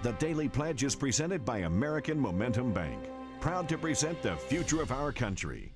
The Daily Pledge is presented by American Momentum Bank, proud to present the future of our country.